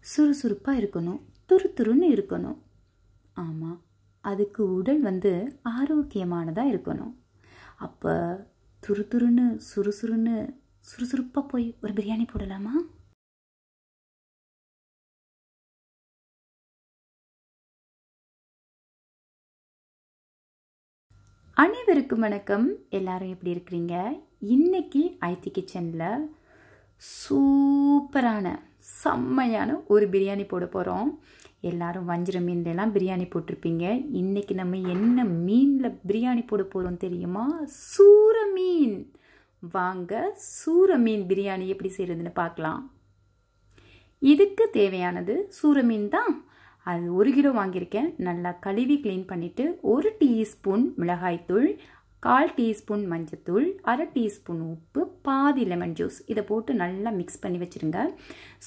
சுறுசுறுப்பாக இருக்கணும். துரு துருன்னு இருக்கணும். ஆமாம் அதுக்கு உடல் வந்து ஆரோக்கியமானதாக இருக்கணும். அப்போ துரு துருன்னு சுறுசுறுன்னு சுறுசுறுப்பாக போய் ஒரு பிரியாணி போடலாமா? அனைவருக்கும் வணக்கம். எல்லாரும் எப்படி இருக்கிறீங்க? இன்னைக்கு ஐடி கிச்சனில் சூப்பரான செம்மையான ஒரு பிரியாணி போட போகிறோம் எல்லாரும் வஞ்சிர மீன்லாம் பிரியாணி போட்டிருப்பீங்க. இன்றைக்கி நம்ம என்ன மீனில் பிரியாணி போட போகிறோம் தெரியுமா? சூர மீன். வாங்க சூர மீன் பிரியாணி எப்படி செய்கிறதுன்னு பார்க்கலாம். இதுக்கு தேவையானது சூர மீன் தான். அது ஒரு கிலோ வாங்கியிருக்கேன். நல்லா கழுவி க்ளீன் பண்ணிவிட்டு ஒரு டீஸ்பூன் மிளகாய்த்தூள் கால் டீஸ்பூன் மஞ்சத்தூள் அரை டீஸ்பூன் உப்பு பாதி லெமன் ஜூஸ் இதை போட்டு நல்லா மிக்ஸ் பண்ணி வச்சுருங்க.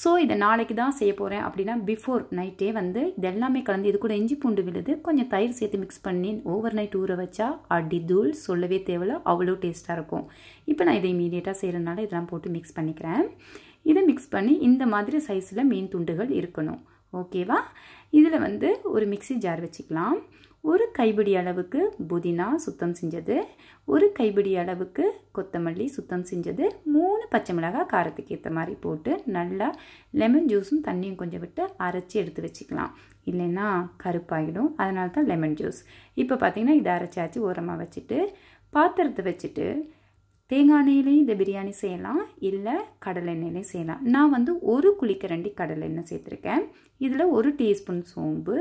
ஸோ இதை நாளைக்கு தான் செய்ய போகிறேன் அப்படின்னா பிஃபோர் நைட்டே வந்து இதெல்லாமே கலந்து இது கூட இஞ்சி பூண்டு விழுது கொஞ்சம் தயிர் சேர்த்து மிக்ஸ் பண்ணி ஓவர் நைட் ஊற வச்சா அடி தூள் சொல்லவே தேவையில்ல அவ்வளோ டேஸ்ட்டாக இருக்கும். இப்போ நான் இதை இமீடியட்டாக செய்கிறதுனால இதெல்லாம் போட்டு மிக்ஸ் பண்ணிக்கிறேன். இதை மிக்ஸ் பண்ணி இந்த மாதிரி சைஸில் மீன் துண்டுகள் இருக்கணும். ஓகேவா? இதில் வந்து ஒரு மிக்சி ஜார் வச்சுக்கலாம். ஒரு கைப்பிடி அளவுக்கு புதினா சுத்தம் செஞ்சது. ஒரு கைப்பிடி அளவுக்கு கொத்தமல்லி சுத்தம் செஞ்சது. மூணு பச்சை மிளகாய் காரத்துக்கு ஏற்ற மாதிரி போட்டு நல்லா லெமன் ஜூஸும் தண்ணியும் கொஞ்சம் விட்டு அரைச்சி எடுத்து வச்சுக்கலாம். இல்லைன்னா கருப்பாகிடும் அதனால தான் லெமன் ஜூஸ் இப்போ பார்த்திங்கன்னா இதை அரைச்சாச்சு ஓரமாக வச்சுட்டு பாத்திரத்தை வச்சுட்டு தேங்காய் எண்ணெயிலையும் இந்த பிரியாணி செய்யலாம் இல்லை கடலை எண்ணெயிலையும் செய்யலாம். நான் வந்து ஒரு குளிக்கரண்டி கடலை எண்ணெய் சேர்த்துருக்கேன். இதில் ஒரு டீஸ்பூன் சோம்பு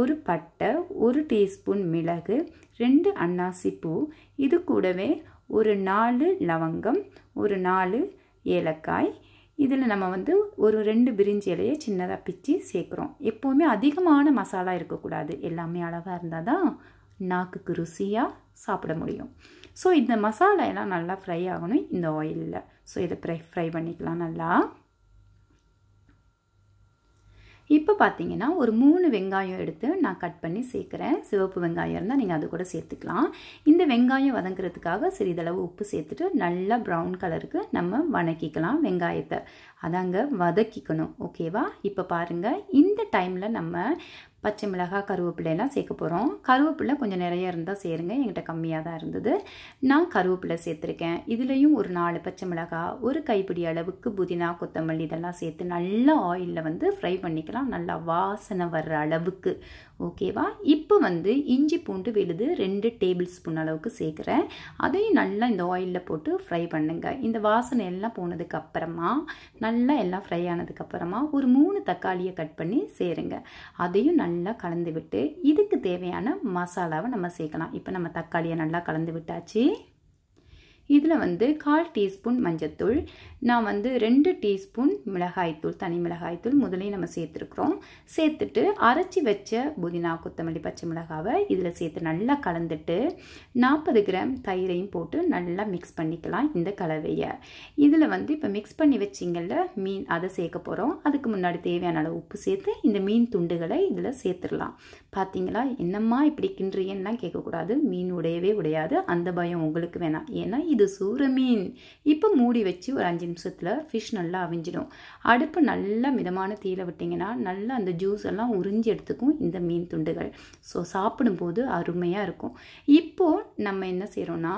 ஒரு பட்டை ஒரு டீஸ்பூன் மிளகு ரெண்டு அன்னாசி பூ இது கூடவே ஒரு நாலு லவங்கம் ஒரு நாலு ஏலக்காய். இதில் நம்ம வந்து ஒரு ரெண்டு பிரிஞ்சி இலையை சின்னதாக பிச்சு சேர்க்குறோம். எப்போவுமே அதிகமான மசாலா இருக்கக்கூடாது. எல்லாமே அழகாக இருந்தால் தான் நாக்குக்கு ருசியாக சாப்பிட முடியும். ஸோ இந்த மசாலா எல்லாம் நல்லா ஃப்ரை ஆகணும் இந்த ஆயிலில் ஸோ இதை ஃப்ரை ஃப்ரை பண்ணிக்கலாம் நல்லா. இப்போ பார்த்தீங்கன்னா ஒரு மூணு வெங்காயம் எடுத்து நான் கட் பண்ணி சேர்க்குறேன். சிவப்பு வெங்காயம் இருந்தால் நீங்கள் அது கூட சேர்த்துக்கலாம். இந்த வெங்காயம் வதங்குறதுக்காக சிறிதளவு உப்பு சேர்த்துட்டு நல்லா ப்ரௌன் கலருக்கு நம்ம வணக்கிக்கலாம் வெங்காயத்தை. அதாங்க வதக்கிக்கணும். ஓகேவா இப்போ பாருங்கள் இந்த டைமில் நம்ம பச்சை மிளகாய் கருவேப்பிலையெல்லாம் சேர்க்க போகிறோம் கருவேப்பிலை கொஞ்சம் நிறைய இருந்தால் சேருங்க. என்கிட்ட கம்மியாக தான் இருந்தது. நான் கருவேப்பிலை சேர்த்துருக்கேன். இதுலேயும் ஒரு நாலு பச்சை மிளகாய் ஒரு கைப்பிடி அளவுக்கு புதினா கொத்தமல்லி இதெல்லாம் சேர்த்து நல்லா ஆயிலில் வந்து ஃப்ரை பண்ணிக்கலாம். நல்லா வாசனை வர்ற அளவுக்கு. ஓகேவா? இப்போ வந்து இஞ்சி பூண்டு விழுது ரெண்டு டேபிள் ஸ்பூன் அளவுக்கு சேர்க்குறேன். அதையும் நல்லா இந்த ஆயிலில் போட்டு ஃப்ரை பண்ணுங்கள் இந்த வாசனை எல்லாம் போனதுக்கு அப்புறமா நல்லா எல்லாம் ஃப்ரை ஆனதுக்கப்புறமா ஒரு மூணு தக்காளியை கட் பண்ணி சேருங்க. அதையும் நல்லா கலந்து விட்டு இதுக்கு தேவையான மசாலாவை நம்ம சேர்க்கலாம். இப்போ நம்ம தக்காளியை நல்லா கலந்து விட்டாச்சு. இதில் வந்து கால் டீஸ்பூன் மஞ்சத்தூள் நான் வந்து ரெண்டு டீஸ்பூன் மிளகாய்த்தூள் தனி மிளகாய்த்தூள் முதலையும் நம்ம சேர்த்துருக்குறோம். சேர்த்துட்டு அரைச்சி வச்ச புதினா கொத்தமல்லி பச்சை மிளகாவை இதில் சேர்த்து நல்லா கலந்துட்டு நாற்பது கிராம் தயிரையும் போட்டு நல்லா மிக்ஸ் பண்ணிக்கலாம் இந்த கலவையை. இதில் வந்து இப்போ மிக்ஸ் பண்ணி வச்சிங்கள்ல மீன் அதை சேர்க்க போகிறோம். அதுக்கு முன்னாடி தேவையான அளவு உப்பு சேர்த்து இந்த மீன் துண்டுகளை இதில் சேர்த்துடலாம். பார்த்தீங்களா? என்னம்மா இப்படி கிண்டுறியன்னா கேட்கக்கூடாது. மீன் உடையவே உடையாது. அந்த பயம் உங்களுக்கு வேணாம். ஏன்னா இது சூற மீன். இப்போ மூடி வச்சு ஒரு அஞ்சு நிமிஷத்தில் ஃபிஷ் நல்லா அவிஞ்சிடும். அடுப்பு நல்லா மிதமான தீயில விட்டிங்கன்னா நல்லா அந்த ஜூஸ் எல்லாம் உறிஞ்சி எடுத்துக்கும் இந்த மீன் துண்டுகள். ஸோ சாப்பிடும்போது அருமையாக இருக்கும். இப்போது நம்ம என்ன செய்கிறோன்னா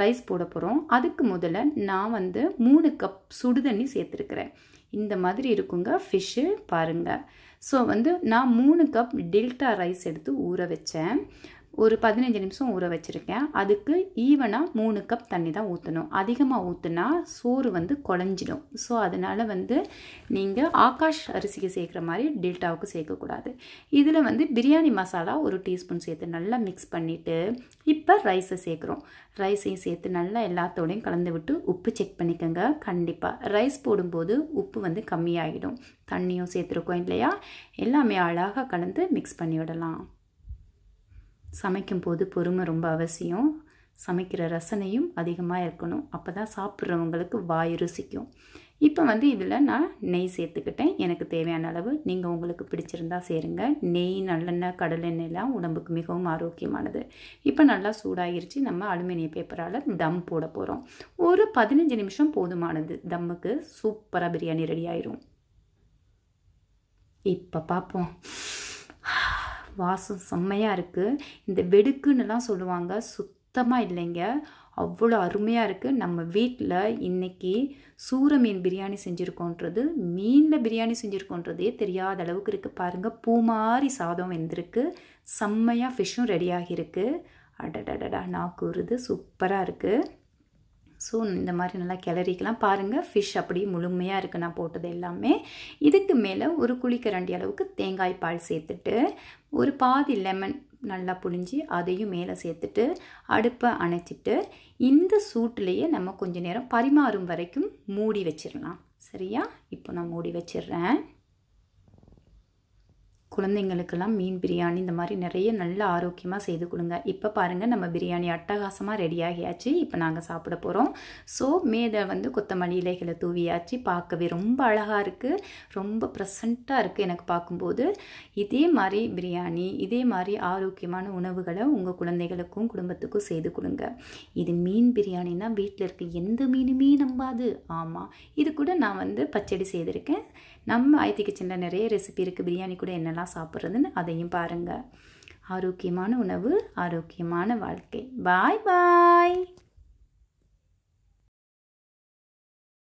ரைஸ் போட போகிறோம் அதுக்கு முதல்ல நான் வந்து மூணு கப் சுடுதண்ணி சேர்த்துருக்குறேன். இந்த மாதிரி இருக்குங்க ஃபிஷ்ஷு பாருங்கள் ஸோ வந்து நான் மூணு கப் டெல்டா ரைஸ் எடுத்து ஊற வச்சேன். ஒரு பதினஞ்சு நிமிஷம் ஊற வச்சுருக்கேன். அதுக்கு ஈவனாக மூணு கப் தண்ணி தான் ஊற்றணும் அதிகமாக ஊற்றுனா சோறு வந்து குழஞ்சிடும். ஸோ அதனால் வந்து நீங்கள் ஆகாஷ் அரிசிக்கு சேர்க்குற மாதிரி டெல்டாவுக்கு சேர்க்கக்கூடாது. இதில் வந்து பிரியாணி மசாலா ஒரு டீஸ்பூன் சேர்த்து நல்லா மிக்ஸ் பண்ணிவிட்டு இப்போ ரைஸை சேர்க்குறோம். ரைஸையும் சேர்த்து நல்லா எல்லாத்தோடையும் கலந்து விட்டு உப்பு செக் பண்ணிக்கோங்க. கண்டிப்பாக ரைஸ் போடும்போது உப்பு வந்து கம்மியாகிடும் தண்ணியும் சேர்த்துருக்கோம் இல்லையா? எல்லாமே அழகாக கலந்து மிக்ஸ் பண்ணி விடலாம். சமைக்கும் போது பொறுமை ரொம்ப அவசியம். சமைக்கிற ரசனையும் அதிகமாக இருக்கணும். அப்போ தான் சாப்பிட்றவங்களுக்கு வாய் ருசிக்கும். இப்போ வந்து இதில் நான் நெய் சேர்த்துக்கிட்டேன். எனக்கு தேவையான அளவு. நீங்கள் உங்களுக்கு பிடிச்சிருந்தா சேருங்க. நெய் நல்லெண்ணெய் கடலெண்ணெய்லாம் உடம்புக்கு மிகவும் ஆரோக்கியமானது. இப்போ நல்லா சூடாகிருச்சு நம்ம அலுமினிய பேப்பரால் தம் போட போகிறோம் ஒரு பதினஞ்சு நிமிஷம் போதுமானது. தம்முக்கு சூப்பராக பிரியாணி ரெடி ஆயிரும். இப்போ பார்ப்போம் வாசம் செம்மையாக இருக்குது இந்த வெடுக்குன்னுலாம் சொல்லுவாங்க. சுத்தமாக இல்லைங்க. அவ்வளோ அருமையாக இருக்குது நம்ம வீட்டில் இன்றைக்கி சூர மீன் பிரியாணி செஞ்சுருக்கோன்றது மீனில் பிரியாணி செஞ்சுருக்கோன்றதே தெரியாத அளவுக்கு இருக்குது பாருங்கள் பூ மாதிரி சாதம் வெந்திருக்கு. செம்மையாக ஃபிஷ்ஷும் ரெடியாகிருக்கு அடடடடா நான் கூறுது சூப்பராக இருக்குது ஸோ இந்த மாதிரி நல்லா கிளறிக்கலாம். பாருங்கள் ஃபிஷ் அப்படி முழுமையாக இருக்குது நான் போட்டது எல்லாமே. இதுக்கு மேலே ஒரு குழிக்கரண்டி அளவுக்கு தேங்காய் பால் சேர்த்துட்டு ஒரு பாதி லெமன் நல்லா புழிஞ்சி அதையும் மேலே சேர்த்துட்டு அடுப்பை அணைச்சிட்டு இந்த சூட்டிலேயே நம்ம கொஞ்ச நேரம் பரிமாறும் வரைக்கும் மூடி வச்சிடலாம் சரியா? இப்போ நான் மூடி வச்சிடுறேன் குழந்தைங்களுக்கெல்லாம் மீன் பிரியாணி இந்த மாதிரி நிறைய நல்ல ஆரோக்கியமாக செய்து கொடுங்க. இப்போ பாருங்கள் நம்ம பிரியாணி அட்டகாசமாக ரெடி ஆகியாச்சு. இப்போ நாங்கள் சாப்பிட போகிறோம் ஸோ மேதை வந்து கொத்தமல்லி இலைகளை தூவியாச்சு. பார்க்கவே ரொம்ப அழகாக இருக்குது ரொம்ப ப்ரெசண்ட்டாக இருக்குது எனக்கு பார்க்கும்போது. இதே மாதிரி பிரியாணி இதே மாதிரி ஆரோக்கியமான உணவுகளை உங்கள் குழந்தைகளுக்கும் குடும்பத்துக்கும் செய்து கொடுங்க. இது மீன் பிரியாணின்னா வீட்டில் இருக்க எந்த மீனுமே நம்பாது. ஆமாம் இது கூட நான் வந்து பச்சடி செய்திருக்கேன். நம்ம ஐத்தி கிச்சனில் நிறைய ரெசிபி இருக்குது பிரியாணி கூட என்னெல்லாம் சாப்பிட்றதுன்னு அதையும் பாருங்கள் ஆரோக்கியமான உணவு ஆரோக்கியமான வாழ்க்கை. பாய் பாய்